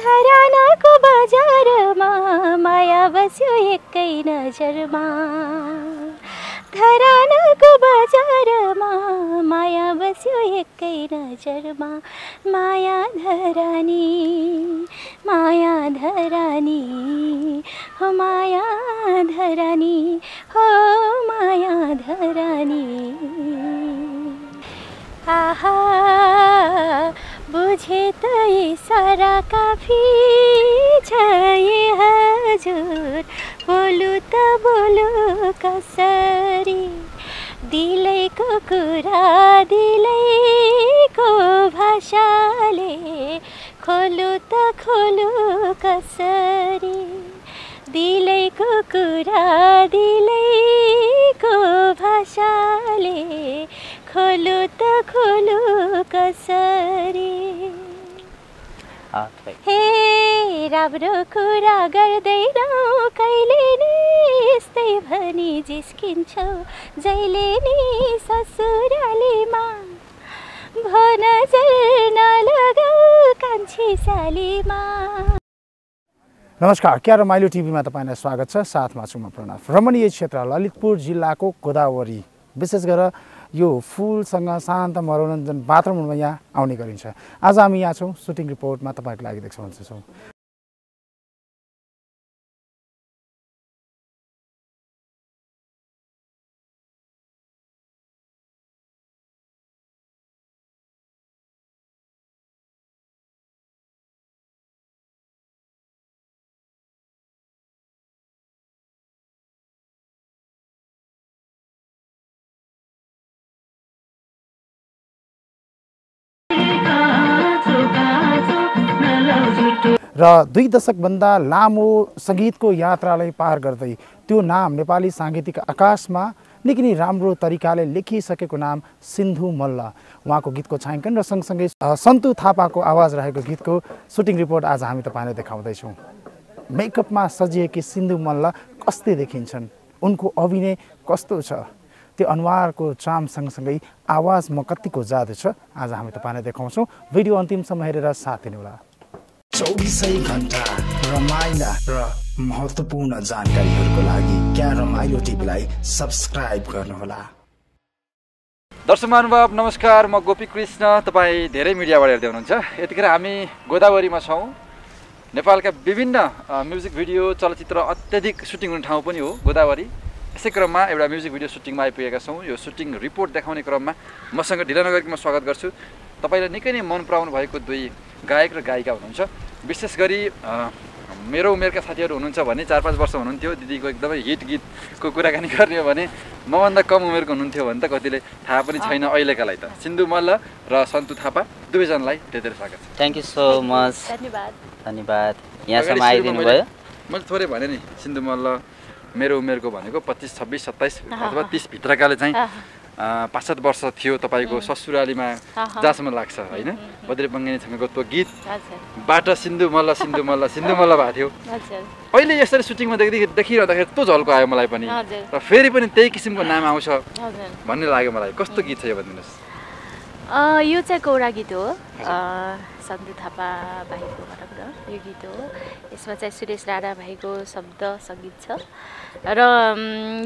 धरानाको बजारमा माया बस्यो एकै नजरमा धरानाको बजारमा माया बस्यो एकै नजरमा। माया धरानी माया धरानी हो माया धरानी हो माया धरानी। आहा! बुझे त इसारा काफी छ हजुर। बोलु त बोलु कसरी दिलैको कुरा दिलैको भाषाले खोलु त खोलु कसरी। दिलैको कुरा दिलैको भाषाले खोलु त खोलु कसरी हे राम्रो कुरा गर्दैनौ कहिले नि यस्तै भनी जिस्किन्छौ जहिले नि ससुरालीमा भो नजर नलगाऊ कान्छी सालीमा नमस्कार क्या रमाइलो टिभीमा तपाईँलाई स्वागत छ। साथमा छु म प्रणव। रमणीय क्षेत्र ललितपुर जिल्लाको गोदावरी। विशेष गरेर यो फुलसँग शान्त मनोरञ्जन वातावरणमा यहाँ आउने गरिन्छ। आज हामी यहाँ छौँ सुटिङ रिपोर्टमा तपाईँहरूको लागि देखाउँछौँ र दुई दशकभन्दा लामो सङ्गीतको यात्रालाई पार गर्दै त्यो नाम नेपाली साङ्गीतिक आकाशमा निकै नै राम्रो तरिकाले लेखिसकेको नाम सिन्धु मल्ल। उहाँको गीतको छायाङ्कन र सँगसँगै सन्तु थापाको आवाज रहेको गीतको सुटिङ रिपोर्ट आज हामी तपाईँलाई देखाउँदैछौँ। मेकअपमा सजिएकी सिन्धु मल्ल कस्तै देखिन्छन्? उनको अभिनय कस्तो छ? त्यो अनुहारको चाम सँगसँगै आवाजमा कतिको जादु छ आज हामी तपाईँलाई देखाउँछौँ। भिडियो अन्तिमसम्म हेरेर साथ दिनुहोला। चौबिसै घन्टा रमाइला र महत्त्वपूर्ण जानकारीहरूको लागि क्या रमाइलो टिभीलाई सब्सक्राइब गर्नुहोला। दर्शक महानुभाव नमस्कार। म गोपी कृष्ण तपाईँ धेरै मिडियाबाट हेर्दै हुनुहुन्छ। यतिखेर हामी गोदावरीमा छौँ। नेपालका विभिन्न म्युजिक भिडियो चलचित्र अत्याधिक सुटिङ हुने ठाउँ पनि हो गोदावरी। यसै क्रममा एउटा म्युजिक भिडियो सुटिङमा आइपुगेका छौँ। यो सुटिङ रिपोर्ट देखाउने क्रममा मसँग ढिला म स्वागत गर्छु। तपाईँलाई निकै नै मन पराउनु भएको दुई गायक र गायिका हुनुहुन्छ। विशेष गरी मेरो उमेरका साथीहरू हुनुहुन्छ भने चार पाँच वर्ष हुनुहुन्थ्यो दिदीको एकदमै हिट गीतको कुराकानी गर्ने हो भने मभन्दा कम उमेरको हुनुहुन्थ्यो भने त कतिले थाहा पनि छैन अहिलेका लागि त। सिन्धु मल्ल र सन्तु थापा दुवैजनालाई धेरै धेरै स्वागत छ। थ्याङ्क यू सो मच धन्यवाद। धन्यवाद। यहाँसम्म आइदिनु मैले- भयो। मैले थोरै भने नि सिन्धु मल्ल मेरो उमेरको भनेको पच्चिस छब्बिस सत्ताइस। अथवा तिसभित्रकाले चाहिँ पाँच सात वर्ष थियो तपाईँको ससुरालीमा। जहाँसम्म लाग्छ होइन? बद्री बङ्गानीसँगको त्यो हजुर। गीतबाट सिन्धु मल्ल सिन्धु मल्ल सिन्धु मल्ल भएको थियो। अहिले यसरी सुटिङमा देखि देखिरहँदाखेरि त्यो झल्को आयो मलाई पनि। र फेरि पनि त्यही किसिमको नाम आउँछ। भन्ने लाग्यो मलाई। कस्तो गीत छ यो भनिदिनुहोस्। यो चाहिँ कौडा गीत हो। अ, सन्तु थापा भाइको भनौँ न यो गीत हो। यसमा चाहिँ सुरेश राणा भाइको शब्द सङ्गीत छ। र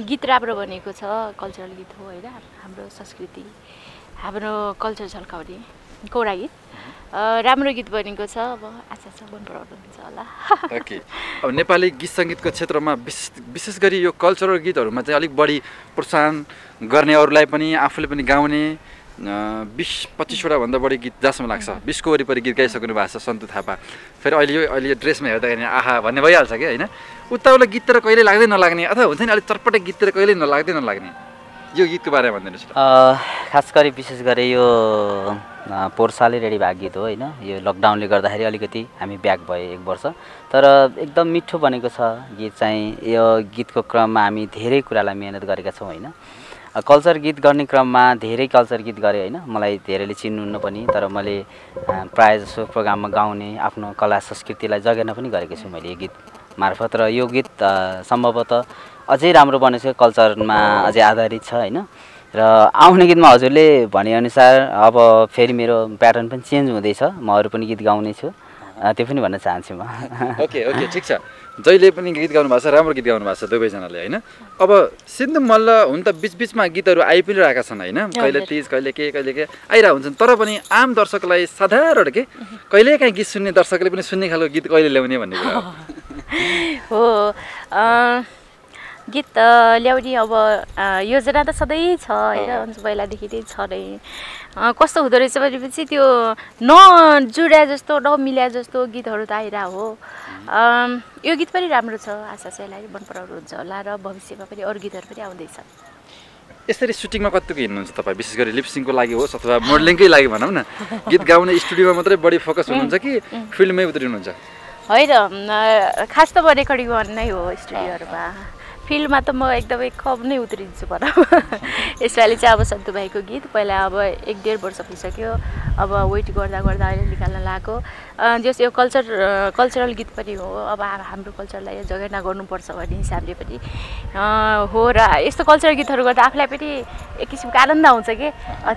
गीत राम्रो बनेको छ कल्चरल गीत हो होइन हाम्रो संस्कृति हाम्रो कल्चर झल्काउने कौडा गीत। राम्रो गीत बनेको छ अब आशा छ मन पराउनुहुन्छ होला। ओके। अब नेपाली गीत सङ्गीतको क्षेत्रमा विशेष विशेष गरी यो कल्चरल गीतहरूमा चाहिँ अलिक बढी प्रोत्साहन गर्ने अरूलाई पनि आफूले पनि गाउने बिस पच्चिसवटा भन्दा बढी गीत जहाँसम्म लाग्छ। बिसको वरिपरि गीत गाइसक्नु भएको छ सन्तु थापा। फेरि अहिले यो अहिले यो ड्रेसमा हेर्दाखेरि आहा भन्ने भइहाल्छ कि होइन? उताउला गीततिर कहिले लाग्दै नलाग्ने। अथवा हुन्छ नि अलिक चटपटे गीततिर कहिले नलाग्दै नलाग्ने। यो गीतको बारेमा भनिदिनुहोस् खास गरी विशेष गरी यो अ, पोहोर सालै रेडी भएको गीत हो होइन? यो लकडाउनले गर्दाखेरि अलिकति हामी ब्याक भयो एक वर्ष। तर एकदम मिठो बनेको छ गीत चाहिँ। यो गीतको क्रममा हामी धेरै कुरालाई मिहिनेत गरेका छौँ होइन? कल्चर गीत गर्ने क्रममा धेरै कल्चर गीत गरेँ होइन? मलाई धेरैले चिन्नुहुन्न पनि तर मैले प्रायः जसो प्रोग्राममा गाउने आफ्नो कला संस्कृतिलाई जगेर्न पनि गरेको छु मैले यो गीत। मार्फत र यो गीत सम्भवतः अझै राम्रो बनेको कल्चरमा अझै आधारित छ होइन? र आउने गीतमा हजुरले भनेअनुसार अब फेरि मेरो प्याटर्न पनि चेन्ज हुँदैछ म अरू पनि गीत गाउने छु त्यो पनि भन्न चाहन्छु म। ओके ओके ठिक छ। जहिले पनि गीत गाउनु भएको छ राम्रो गीत गाउनु भएको छ दुवैजनाले होइन अब सिन्धु मल्ल हुन त बिचबिचमा गीतहरू आइ पनि रहेका छन् होइन कहिले। तिज कहिले के कहिले के आइरहेको हुन्छन् तर पनि आम दर्शकलाई साधारण के कहिलेकाहीँ गीत सुन्ने दर्शकले पनि सुन्ने खालको गीत कहिले ल्याउने भन्ने कुरा हो। गीत त ल्याउने अब योजना त सधैँ छ होइन? पहिलादेखि नै छ नै। कस्तो हुँदो रहेछ भनेपछि त्यो नजुड्या जस्तो नमिल्या जस्तो गीतहरू त आइरह हो। यो गीत पनि राम्रो छ। आशा यसलाई मन पराउनुहुन्छ होला र भविष्यमा पनि अरू गीतहरू पनि आउँदैछ। यसरी सुटिङमा कतिको हिँड्नुहुन्छ तपाईँ? विशेष गरी लिपसिङको लागि होस् अथवा मोडलिङकै लागि भनौँ न। गीत गाउने स्टुडियोमा मात्रै बढी फोकस हुनुहुन्छ कि फिल्डमै उत्रिनुहुन्छ? होइन खास त म रेकर्डिङ गर्नु नै हो स्टुडियोहरूमा फिल्डमा त म एकदमै कम नै उत्रिन्छु भनौँ। यसपालि चाहिँ अब सन्तु भाइको गीत पहिला अब एक डेढ वर्ष भइसक्यो अब वेट गर्दा गर्दा अहिले निकाल्न लगाएको अँ, जस यो कल्चर कल्चरल गीत पनि हो अब हाम्रो कल्चरलाई जगेर्ना गर्नुपर्छ भन्ने हिसाबले पनि हो र यस्तो कल्चरल गीतहरू गर्दा आफूलाई पनि एक किसिमको आनन्द आउँछ कि?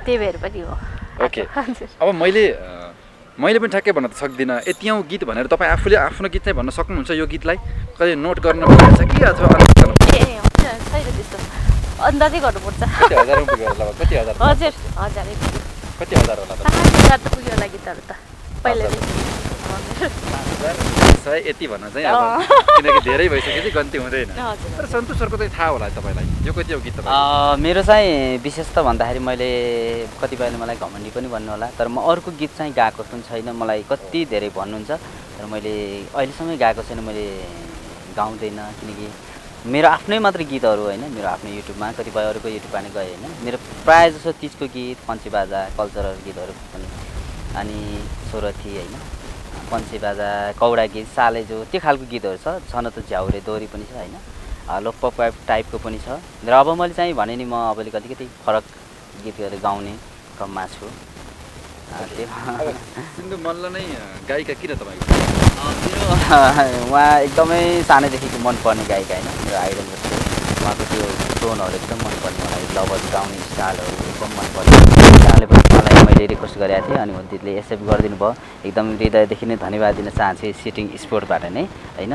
त्यही भएर पनि हो। ओके। अब मैले मैले पनि ठ्याक्कै भन्न त सक्दिनँ। यतिौँ गीत भनेर तपाईँ आफूले आफ्नो गीत चाहिँ भन्न सक्नुहुन्छ यो गीतलाई? कहिले नोट गर्न कि अथवा अन्दाज गर्न ए होइन छैन त्यस्तो अन्दाजै गर्नुपर्छ। हजार पुग्यो होला कति हजार हजुर हजारै। पुग्यो कति हजार होला त? पाँच हजार त पुग्यो होला गीतहरू त। हजार सय यति भन्न चाहिँ अब किनकि धेरै भइसकेपछि गन्ती हुँदैन। हजुर तर सन्तोष सरको चाहिँ थाहा होला तपाईँलाई। यो कति हो गीत मेरो चाहिँ विशेष त भन्दाखेरि मैले कतिपयले मलाई घमण्डी पनि भन्नु होला। तर म अर्को गीत चाहिँ गाएको पनि छैन। मलाई कति धेरै भन्नुहुन्छ तर मैले अहिलेसम्म गाएको छैन। मैले गाउँदैन किनकि मेरो आफ्नै मात्रै गीतहरू होइन मेरो आफ्नो युट्युबमा कतिपय अरूको युट्युबमा पनि गएँ होइन। मेरो प्रायः जसो तिजको गीत पञ्चे बाजा कल्चरल गीतहरू पनि। अनि सोरथी होइन पञ्चे बाजा कौडा गीत सालेजो त्यो खालको गीतहरू छ। छन त झ्याउरे दोहोरी पनि छ होइन। लोकपप टाइपको पनि छ। र अब मैले चाहिँ भने नि म अब अलिक अलिकति फरक गीतहरू गाउने क्रममा छु। नै गायिका किन तपाईँको उहाँ एकदमै सानैदेखिको मनपर्ने गायिका होइन। मेरो आइडल जस्तो। उहाँको त्यो टोनहरू एकदम मनपर्ने मलाई। लभर गाउने स्टाइलहरू एकदम मनपर्ने। उहाँले पनि मलाई मैले रिक्वेस्ट गरेको थिएँ अनि दिदीले एक्सेप्ट गरिदिनु भयो। एकदम हृदयदेखि नै धन्यवाद दिन चाहन्छु सिटिङ स्पोर्टबाट नै होइन?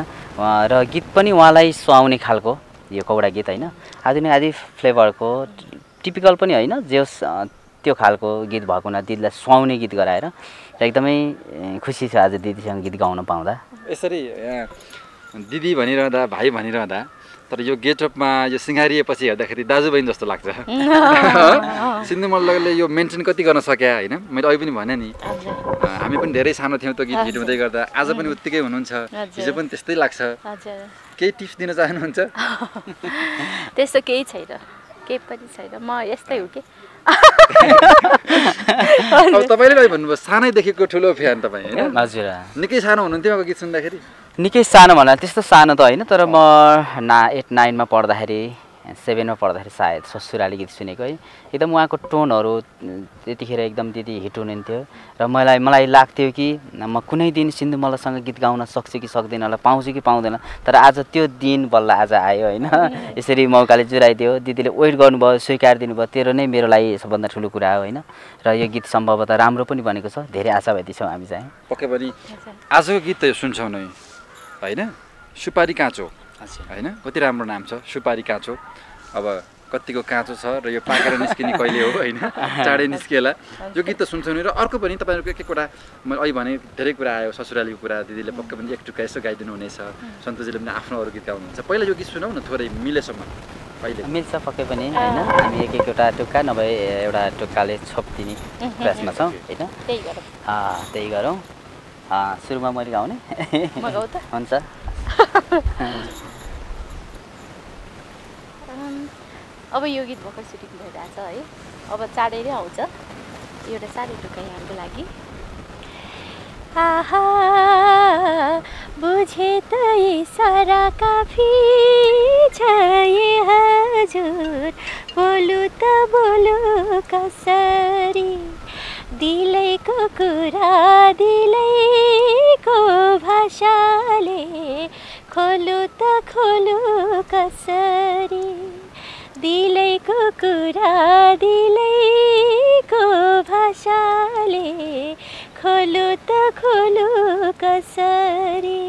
र गीत पनि उहाँलाई सुहाउने खालको यो कौडा गीत होइन? आदि नै आदि फ्लेभरको टिपिकल पनि होइन? जे त्यो खालको गीत भएको हुना दिदीलाई सुहाउने गीत गराएर एकदमै खुसी छु आज दिदीसँग गीत गाउन पाउँदा। यसरी दिदी भनिरहँदा भाइ भनिरहँदा तर यो गेटअपमा यो सिँगारिएपछि हेर्दाखेरि दाजुबहिनी जस्तो लाग्छ। सिन्धु मल्लले यो मेन्टेन कति गर्न सक्या होइन? मैले अघि पनि भने नि। हामी पनि धेरै सानो थियौँ त्यो गीत हिट हुँदै गर्दा। आज पनि उत्तिकै हुनुहुन्छ। हिजो पनि त्यस्तै लाग्छ। केही टिप्स दिन चाहनुहुन्छ? त्यस्तो केही छैन। केही पनि छैन। म यस्तै हो कि? अब तपाईँले भन्नुभयो सानैदेखिको ठुलो फ्यान तपाईँ होइन? हजुर। निकै सानो हुनुहुन्थ्यो अब गीत सुन्दाखेरि? निकै सानो भन्दा त्यस्तो सानो त होइन तर म ना एट नाइनमा पढ्दाखेरि सेभेनमा पढ्दाखेरि सायद ससुराली गीत सुनेको है। एकदम उहाँको टोनहरू त्यतिखेर एकदम त्यति हिट हुनुहुन्थ्यो। र मलाई मलाई लाग्थ्यो कि म कुनै दिन सिन्धु मल्लसँग गीत गाउन सक्छु कि सक्दैन होला पाउँछु कि पाउँदैन तर आज त्यो दिन बल्ल आज आयो होइन। यसरी मौकाले जुराइदियो। दिदीले वेट गर्नुभयो स्वीकार दिनुभयो तेरो नै मेरो लागि सबभन्दा ठुलो कुरा हो होइन। र यो गीत सम्भवतः राम्रो पनि बनेको छ। धेरै आशावादी छौँ हामी चाहिँ। पक्कै पनि आजको गीत त सुन्छौँ नै होइन? सुपारी काँचो। होइन? कति राम्रो नाम छ? सुपारी काँचो। अब कतिको काँचो छ र यो पाकेर निस्किने कहिले हो? होइन? चाँडै निस्किएला। यो गीत त सुन्छौँ नि र अर्को पनि तपाईँहरूको एक एकवटा मैले अघि भने धेरै कुरा आयो। ससुरालीको कुरा दिदीले पक्कै पनि एक टुक्का यसो गाइदिनु हुनेछ सन्तोषजीले पनि आफ्नो अरू गीत गाउनुहुन्छ पहिला यो गीत सुनौ न थोरै मिलेसम्म। अहिले मिल्छ पक्कै पनि होइन? हामी एक एकवटा टुक्का नभए एउटा टुक्काले छोपिदिने प्रयासमा छौँ होइन? त्यही गरौँ। सुरुमा मैले गाउने। हुन्छ। अब यो गीत भर्खर सुटिङ भइरहेछ है। अब चाँडै नै आउँछ। एउटा सानो टुक्का यहाँको लागि। आहा बुझे त इसारा काफी छ हजुर। बोलु त बोलु कसरी? दिलैको कुरा दिलैको भाषाले खोलु त खोलु कसरी? दिलैको कुरा दिलैको भाषाले खोलु त खोलु कसरी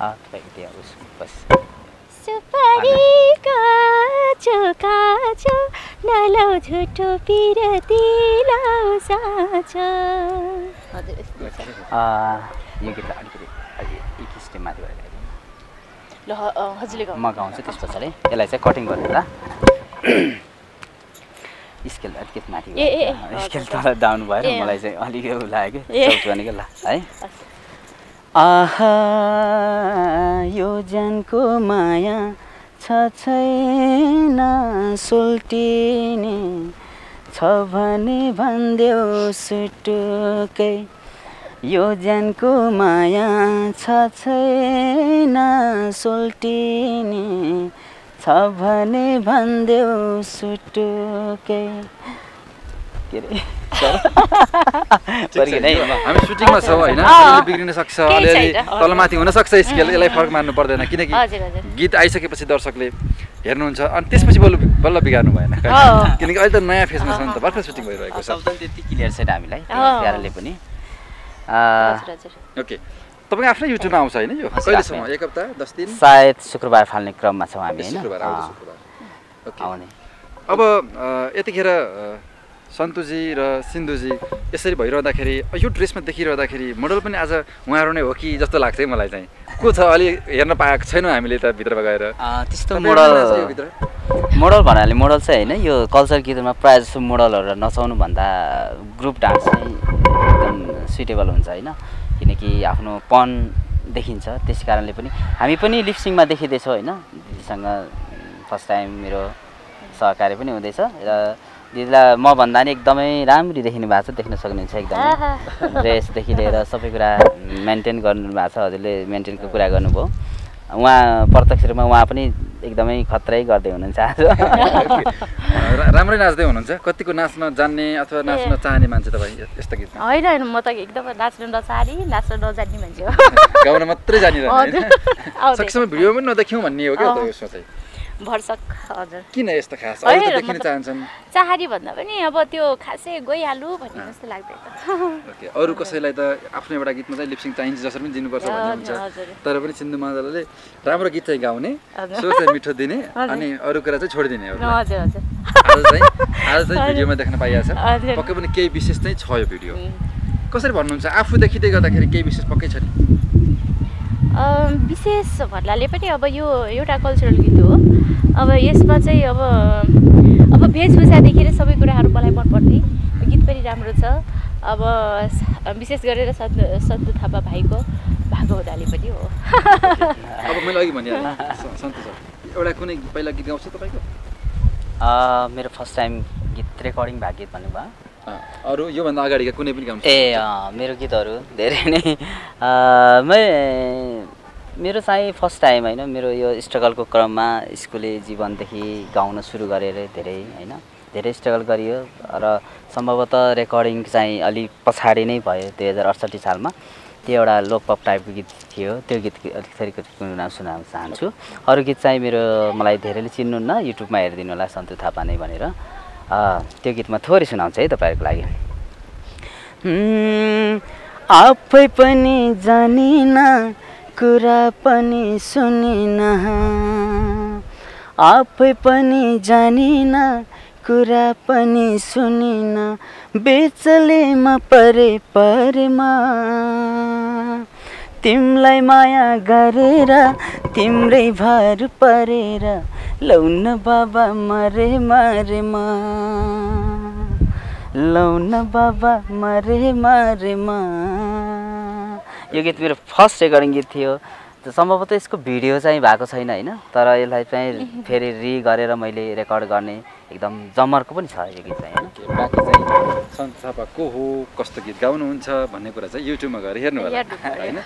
अँ, तपाईँको त्यो उस बस सुपारी काचो काचो नलाउ झुटो पिरती लाउ साँचो हजुर छ यो गीतलाई अलिकति माथि। ल हजुरले गाउनु। म गाउँछु त्यस पछाडि यसलाई चाहिँ कटिङ गर्नु ल स्केल अलिकति माथि स्केल। तल डाउन भएर मलाई चाहिँ अलिक उ लाग्यो। भनेको ल है। आहा यो ज्यानको माया छ छैन सुल्टिने। छ भने भनिदेऊ सुटुकै। यो ज्यानको माया छ छैन सुल्टिने छ भने भनिदेऊ सुटुकै। के अरे हामी सुटिङमा छौँ होइन? बिग्रिन सक्छ अलिअलि। तलमाथि हुनसक्छ स्केल यसलाई फरक मान्नु पर्दैन किनकि हजुर हजुर। गीत आइसकेपछि दर्शकले हेर्नुहुन्छ अनि त्यसपछि बल्ल बल्ल बिगार्नु भएन। किनकि अहिले त नयाँ फेसमा छ नि त भर्खर सुटिङ भइरहेको छ। शब्द त्यति क्लियर छैन हामीलाई पनि। ओके तपाईँको आफ्नै युट्युबमा आउँछ होइन यो कहिलेसम्म। एक हप्ता दस दिन सायद शुक्रबार फाल्ने क्रममा छौँ हामी होइन शुक्रबार आउँदो अँ, शुक्रबार ओके आउने अब यतिखेर सन्तुजी र सिन्धुजी यसरी भइरहँदाखेरि यो ड्रेसमा देखिरहँदाखेरि मोडल पनि आज उहाँहरू नै हो कि जस्तो लाग्छ है मलाई चाहिँ। को छ अलि हेर्न पाएको छैनौँ हामीले त भित्रमा गएर। त्यस्तो मोडल? मोडल भन्नाले मोडल चाहिँ होइन यो कल्चर गीतमा प्रायः जस्तो मोडलहरू नचाउनु भन्दा ग्रुप डान्स चाहिँ एकदम सुइटेबल हुन्छ होइन। किनकि आफ्नो पन देखिन्छ त्यस कारणले पनि। हामी पनि लिप्सिङमा देखिँदैछौँ होइन। दिदीसँग फर्स्ट टाइम मेरो सहकार्य पनि हुँदैछ र दिदीलाई म भन्दा नि एकदमै राम्ररी देखिनु भएको छ देख्न सक्नुहुन्छ एकदमै। ड्रेसदेखि लिएर सबै कुरा मेन्टेन गर्नु भएको छ हजुरले मेन्टेनको कुरा गर्नुभयो। उहाँ प्रत्यक्ष रूपमा उहाँ पनि एकदमै खत्रै गर्दै हुनुहुन्छ आज। राम्रै नाच्दै हुनुहुन्छ। कतिको नाच्न जान्ने अथवा नाच्न चाहने मान्छे तपाईँ यस्तो गीतमा? होइन होइन म त एकदम नाच्न नचाहने नाच्न नजान्ने मान्छे हो। गाउन मात्रै जानिरहने? आउँदै। सकेसम्म भिडियो पनि नदेखिउँ भन्ने हो क्या सोचाइ भरसक हजुर। किन यस्तो खास? चाहन्छन्। चाहरी भन्दा पनि अब त्यो खासै गइहाल्नु भन्ने जस्तो लाग्दैन अरू कसैलाई त आफ्नो एउटा गीतमा चाहिँ लिप्सिङ चाहिन्छ जसरी पनि दिनुपर्छ भन्ने हुन्छ। तर पनि सिन्धु मादलले राम्रो गीत चाहिँ गाउने हजुर। स्वर चाहिँ मिठो दिने। अनि अरू कुरा चाहिँ छोडिदिने हजुर हजुर। आज चाहिँ आज चाहिँ भिडियोमा देख्न पाइएको छ हजुर। पक्कै पनि केही विशेष चाहिँ छ यो भिडियो। कसरी भन्नुहुन्छ? आफू देखिँदै गर्दाखेरि केही विशेष पक्कै छ नि? विशेष भन्नाले पनि अब यो एउटा कल्चरल गीत हो। अब यसमा चाहिँ अब अब वेशभूषादेखि नै सबै कुराहरू मलाई मनपर्ने। गीत पनि राम्रो छ। अब विशेष गरेर सन्तु सन्तु थापा भाइको भएको हुनाले पनि हो। अब मैले अघि सर एउटा कुनै पहिला गीत गाउँछ तपाईँको? अँ, मेरो फर्स्ट टाइम गीत रेकर्डिङ भएको गीत भन्नुभयो। अरू योभन्दा अगाडिका कुनै पनि गाउनु ए मेरो गीतहरू धेरै नै। मै मेरो चाहिँ फर्स्ट टाइम होइन मेरो यो स्ट्रगलको क्रममा स्कुले जीवनदेखि गाउन सुरु गरेर धेरै होइन धेरै स्ट्रगल गरियो र सम्भवतः रेकर्डिङ चाहिँ अलि पछाडि नै भयो दुई हजार अडसट्ठी सालमा। त्यो एउटा लोकपप टाइपको गीत थियो त्यो गीत अलिकति गुनगुनाउन सुनाउन चाहन्छु। अरू गीत चाहिँ मेरो मलाई धेरैले चिन्नुहुन्न युट्युबमा हेरिदिनु होला सन्तु थापा नै भनेर। त्यो गीतमा थोरै सुनाउँछु है तपाईँहरूको लागि। आफै पनि जानिन कुरा पनि सुनिन। आफै पनि जानिन कुरा पनि सुनिन। बेचलेमा परे परेमा। तिमीलाई माया गरेर तिम्रै भर परेर लौन बाबा मरे मरेमा लौन बाबा मरे मरेमा यो गीत मेरो फर्स्ट रेकर्डिङ गीत थियो। त सम्भवतः यसको भिडियो चाहिँ भएको छैन होइन? तर यसलाई चाहिँ फेरि रि गरेर मैले रेकर्ड गर्ने एकदम जमर्को पनि छ यो गीत चाहिँ होइन? बाँकी चाहिँ सन्त थापा को हो कस्तो गीत गाउनुहुन्छ भन्ने कुरा चाहिँ युट्युबमा गएर हेर्नु होला। होइन?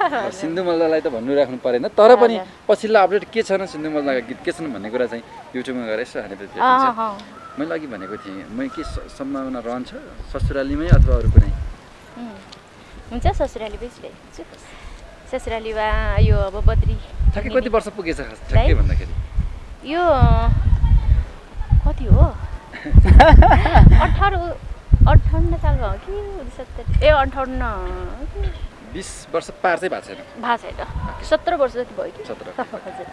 सिन्धु मल्ललाई त भन्नु राख्नु परेन तर पनि। पछिल्लो अपडेट के छन् सिन्धु मल्लका गीत के छन् भन्ने कुरा चाहिँ युट्युबमा गएर यसो अँ, मैले अघि भनेको थिएँ मै के सम्भावना रहन्छ ससुरालीमै अथवा अरू कुनै? हुन्छ ससुराली बेसी ल्याइदिन्छु ससुरालीमा यो अब बद्री ठ्याक्कै कति वर्ष पुगेछ खास है? ठ्याक्कै भन्दाखेरि? यो कति हो? अठार अन्ठाउन्न सालमा हो कि उनसत्तरी ए अन्ठाउन्न बिस वर्ष पार चाहिँ भएको छैन। भएको छैन। सत्र वर्ष जति भयो कि? सत्र। हजुर।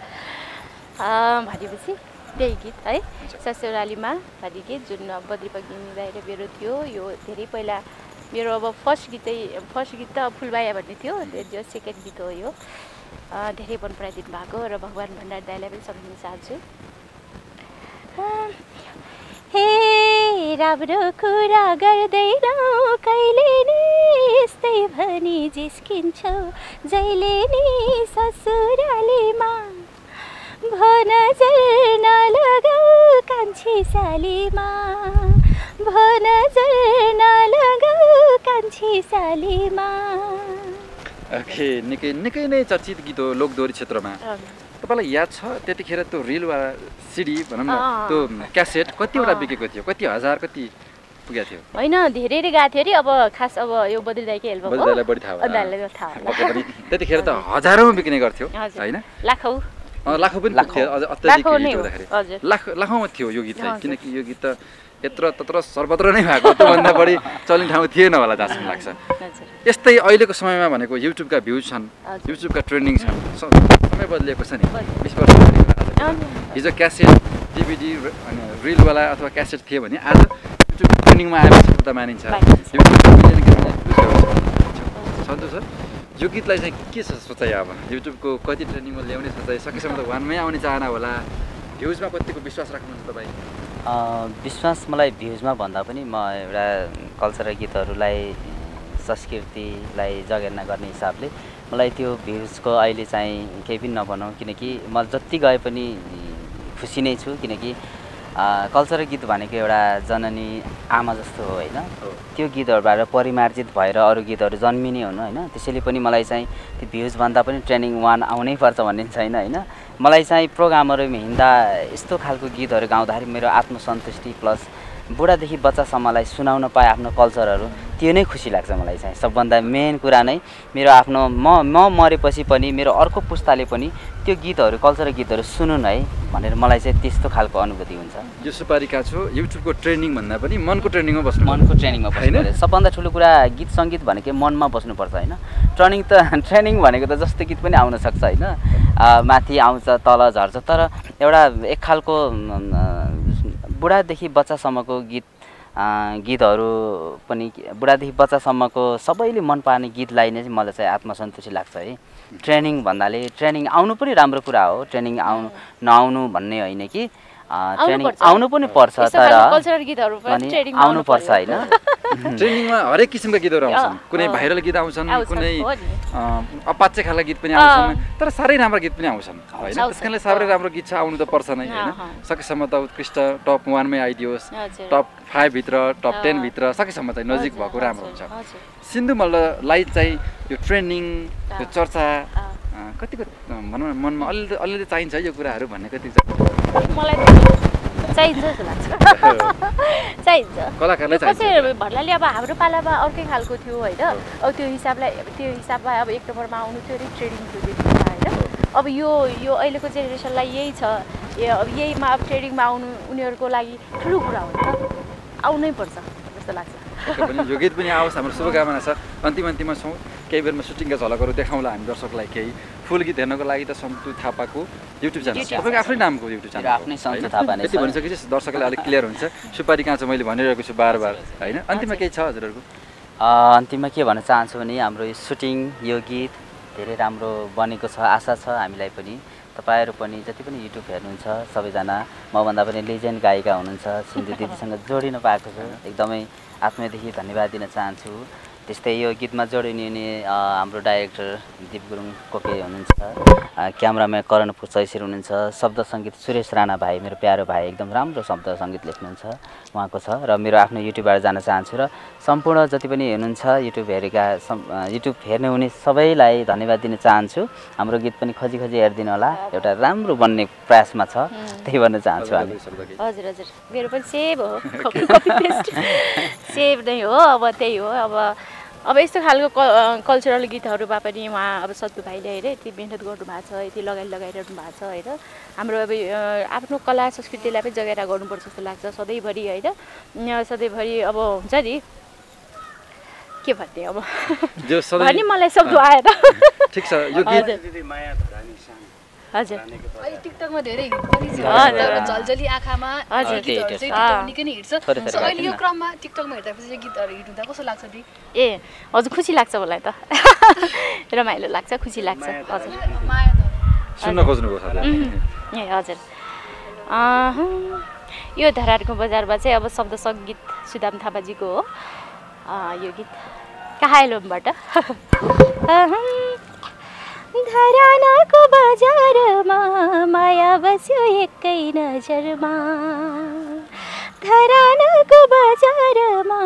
भनेपछि त्यही गीत है। ससुरालीमा भन्ने गीत जुन बद्री पग्दिनी बाहिर मेरो थियो यो धेरै पहिला मेरो अब फर्स्ट गीतै फर्स्ट गीत त फुलबाया भन्ने थियो त्यो जो सेकेन्ड गीत हो यो। धेरै मन पराइदिनु भएको र भगवान् भण्डारी दाईलाई पनि सम्झिन चाहन्छु। हे राम्रो कुरा गर्दैनौ कहिले नि यस्तै भनी जिस्किन्छौ जहिले नि ससुरालीमा भन जर नलगाऊ कान्छी सालीमा भन जर नलगाऊ कान्छी सालीमा ओके निकै निकै नै चर्चित गीत हो लोकदोरी क्षेत्रमा तपाईँलाई याद छ त्यतिखेर त्यो रिलवाला सिडी भनौँ न। त्यो क्यासेट कतिवटा। बिकेको थियो? कति हजार कति पुगेको थियो? होइन धेरैले गएको थियो अरे अब खास अब यो हो। बजारलाई बढी थाहा त्यतिखेर त हजारौँ बिक्ने गर्थ्यो हजुर। होइन? लाखौँ। लाखौँ पनि लाखौँ। पुग्थ्यो अझ अत्याधिक लाखौँमा थियो यो गीत। किनकि यो गीत त यत्र तत्र सर्वत्र नै भएको त्योभन्दा बढी चल्ने ठाउँ थिएन होला जहाँसम्म लाग्छ। यस्तै अहिलेको समयमा भनेको युट्युबका भ्युज छन्। युट्युबका ट्रेन्डिङ छन्। समय बदलिएको छ नि। बिस वर्ष। हिजो क्यासेट डिभिडी अनि रिलवाला अथवा क्यासेट थियो भने आज युट्युब ट्रेन्डिङमा आएपछि सफलता मानिन्छ। सन्चो सर यो गीतलाई चाहिँ के छ सोचाइ अब? युट्युबको कति ट्रेन्डिङमा ल्याउने सोचाइ? सकेसम्म त वानमै आउने चाहना होला। भ्युजमा कतिको विश्वास राख्नुहुन्छ तपाईँ? विश्वास मलाई भ्युजमा भन्दा पनि म एउटा कल्चरल गीतहरूलाई संस्कृतिलाई जगेर्ना गर्ने हिसाबले मलाई त्यो भ्युजको अहिले चाहिँ केही पनि नभनौँ किनकि म जति गए पनि खुसी नै छु किनकि कल्चरल गीत भनेको एउटा जननी आमा जस्तो हो होइन? त्यो गीतहरूबाट परिमार्जित भएर अरू गीतहरू जन्मिने हुनु होइन? त्यसैले पनि मलाई चाहिँ त्यो भ्युजभन्दा पनि ट्रेनिङ वान आउनै पर्छ भन्ने छैन होइन? मलाई चाहिँ प्रोग्रामहरूमा हिँड्दा यस्तो खालको गीतहरू गाउँदाखेरि मेरो आत्मसन्तुष्टि प्लस बुढादेखि बच्चासम्मलाई सुनाउन पाए आफ्नो कल्चरहरू त्यो नै खुसी लाग्छ मलाई चाहिँ। सबभन्दा मेन कुरा नै मेरो आफ्नो म म मरेपछि पनि मेरो अर्को पुस्ताले पनि त्यो गीतहरू कल्चरल गीतहरू सुनुन् है भनेर मलाई चाहिँ त्यस्तो खालको अनुभूति हुन्छ। यो सुपारी काछु युट्युबको ट्रेन्डिङ भन्दा पनि मनको ट्रेन्डिङमा बस्नु मनको ट्रेनिङमा? बस्नु सबभन्दा ठुलो कुरा गीत सङ्गीत भनेकै मनमा बस्नुपर्छ होइन? ट्रेनिङ त ट्रेनिङ भनेको त जस्तो गीत पनि आउन सक्छ होइन? माथि आउँछ तल झर्छ तर एउटा एक खालको बुढादेखि बच्चासम्मको गीत गीतहरू पनि बुढादेखि बच्चासम्मको सबैले मन पार्ने गीतलाई नै मलाई चाहिँ आत्मसन्तुष्टि लाग्छ है ट्रेनिङ भन्नाले ट्रेनिङ आउनु पनि राम्रो कुरा हो ट्रेनिङ आउनु नआउनु भन्ने होइन कि ट्रेनिङ। आउनु पनि पर्छ तर आउनुपर्छ पर्यो। होइन ट्रेन्डिङमा हरेक किसिमका गीतहरू आउँछन् कुनै। भाइरल गीत आउँछन् कुनै हो नि। अँ, अपाचे खालका गीत पनि। आउँछन् तर साह्रै राम्रो गीत पनि आउँछन् होइन त्यस कारणले साह्रै। राम्रो गीत छ आउनु त पर्छ नै होइन। सकेसम्म त उत्कृष्ट टप वानमै आइदियोस्। टप फाइभभित्र टप। टेनभित्र सकेसम्म चाहिँ नजिक भएको राम्रो हुन्छ। सिन्धु मल्ललाई चाहिँ यो ट्रेन्डिङ यो। चर्चा कतिको भनौँ न मनमा अलिअलि अलिअलि चाहिन्छ यो कुराहरू भन्ने कति छ मलाई चाहिन्छ जस्तो लाग्छ। चाहिन्छ। कलाकारलाई कसै भन्नाले अब हाम्रो पालामा अर्कै खालको थियो होइन? अब त्यो हिसाबलाई त्यो हिसाबमा अब एक नम्बरमा आउनु थियो अरे ट्रेडिङ थियो त्यो बेला होइन? अब यो यो अहिलेको जेनेरेसनलाई यही छ। अब यहीमा अब ट्रेडिङमा आउनु उनीहरूको लागि ठुलो कुरा हो नि त। आउनै पर्छ जस्तो लाग्छ। पनि यो गीत पनि आओस् हाम्रो शुभकामना छ। अन्तिम अन्तिममा छौँ। केही बेरमा सुटिङका झलकहरू देखाउँला हामी दर्शकलाई केही। फुल गीत हेर्नको लागि त सन्तु थापाको युट्युब च्यानल तपाईँको आफ्नै नामको युट्युब च्यानल आफ्नै सन्तु थापा नै यति छ। भनिसकेपछि दर्शकलाई अलिक क्लियर हुन्छ। सुपारी कहाँ छ मैले भनिरहेको छु बार बार। होइन? अन्तिममा केही छ हजुरहरूको? अन्तिममा के भन्न चाहन्छु भने हाम्रो यो सुटिङ यो गीत धेरै राम्रो बनेको छ आशा छ हामीलाई पनि। तपाईँहरू पनि जति पनि युट्युब हेर्नुहुन्छ सबैजना मभन्दा पनि लेजेन्ड गायिका हुनुहुन्छ सिन्धु दिदीसँग जोडिन पाएको छु। एकदमै आत्मीयदेखि धन्यवाद दिन चाहन्छु। त्यस्तै यो गीतमा जोडिने हाम्रो डाइरेक्टर दिप गुरुङ कोके हुनुहुन्छ अ, क्यामराम्यान करण चैसिर हुनुहुन्छ शब्द सङ्गीत सुरेश राणा भाइ मेरो प्यारो भाइ एकदम राम्रो शब्द सङ्गीत लेख्नुहुन्छ। उहाँको छ र मेरो आफ्नो युट्युबबाट जान चाहन्छु र सम्पूर्ण जति पनि हुनुहुन्छ युट्युब हेरेका युट्युब हेर्ने हुने सबैलाई धन्यवाद दिन चाहन्छु। हाम्रो गीत पनि खोजी खोजी हेरिदिनु होला। एउटा राम्रो बन्ने प्रयासमा छ। त्यही भन्न चाहन्छु हामी। हजुर हजुर। मेरो पनि सेभ हो। सेभ नै हो। अब त्यही हो। अब अब यस्तो खालको क कल्चरल गीतहरूमा पनि उहाँ अब सत्तु भाइले होइन यति मिहिनेत गर्नु भएको छ यति लगाइ लगाइरहनु भएको छ होइन? हाम्रो अब आफ्नो कला संस्कृतिलाई पनि जगेरा गर्नुपर्छ जस्तो लाग्छ सधैँभरि होइन? सधैँभरि अब हुन्छ नि। के भन्ने अब? मलाई शब्द आएन। ठिक छ यो गीत हजुर। हजुर। टिकटकमा धेरै झल्झली आँखामा निकै नै अहिले यो क्रममा टिकटकमा हेर्दाखेरि गीतहरू हिट हुँदा कस्तो लाग्छ ए हजुर खुसी लाग्छ मलाई त। रमाइलो लाग्छ खुसी लाग्छ। हजुर। सुन्न खोज्नुभयो ए हजुर। अँ, यो धरानको बजारमा चाहिँ अब शब्द सङ्गीत सुदाम थापाजीको हो। अँ, यो गीत कहाँ एल्बमबाट धरानाको बजारमा माया बस्यो एकै नजरमा। धरानाको बजारमा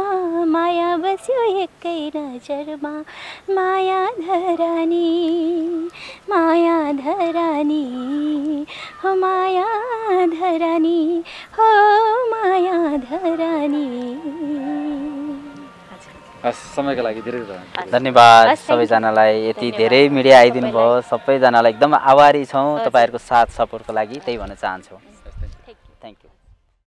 माया बस्यो एकै नजरमा। माया धरानी माया धरानी हो माया धरानी हो माया धरानी। समयको लागि धेरै धेरै धन्यवाद. सबैजनालाई यति। धेरै मिडिया आइदिनु भयो सबैजनालाई एकदम आभारी छौँ। तपाईँहरूको साथ सपोर्टको लागि त्यही भन्न चाहन्छौँ